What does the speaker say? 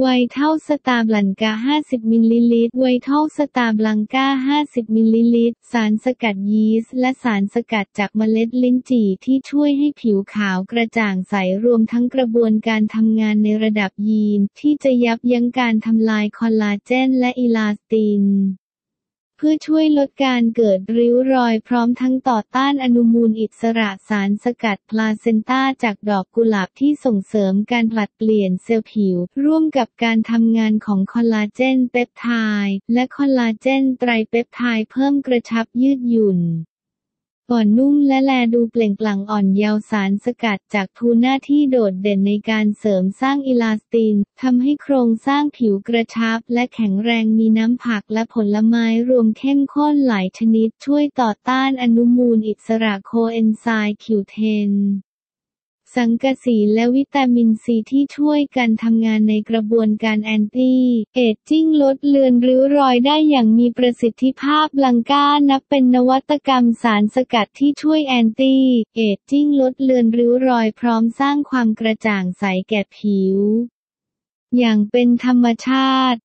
Vital Star BlanKa 50 มิลลิลิตร Vital Star BlanKa 50 มิลลิลิตร สารสกัดยีสต์และสารสกัดจากเมล็ดลิ้นจี่ที่ช่วยให้ผิวขาวกระจ่างใส รวมทั้งกระบวนการทำงานในระดับยีน ที่จะยับยั้งการทำลายคอลลาเจนและอิลาสติน เพื่อช่วยลดการเกิดริ้วรอยพร้อมทั้งต่อต้านอนุมูลอิสระสารสกัดพลาเซนต้าจากดอกกุหลาบที่ส่งเสริมการผลัดเปลี่ยนเซลล์ผิว ร่วมกับการทำงานของคอลลาเจนเปปไทด์และคอลลาเจนไตรเปปไทด์เพิ่มกระชับยืดหยุ่น อ่อนนุ่มและแลดูเปล่งปลั่งอ่อนเยาว์สารสกัดจากทูน่าที่โดดเด่นในการเสริมสร้างอิลาสตินทำให้โครงสร้างผิวกระชับและแข็งแรงมีน้ำผักและผลไม้รวมเข้มข้นหลายชนิดช่วยต่อต้านอนุมูลอิสระโคเอนไซม์คิวเทน สังกะสีและวิตามินซีที่ช่วยกันทำงานในกระบวนการ anti-aging ลดเลือนริ้วรอยได้อย่างมีประสิทธิภาพ BlanKa นับเป็นนวัตกรรมสารสกัดที่ช่วย anti-aging ลดเลือนริ้วรอยพร้อมสร้างความกระจ่างใสแก่ผิว อย่างเป็นธรรมชาติ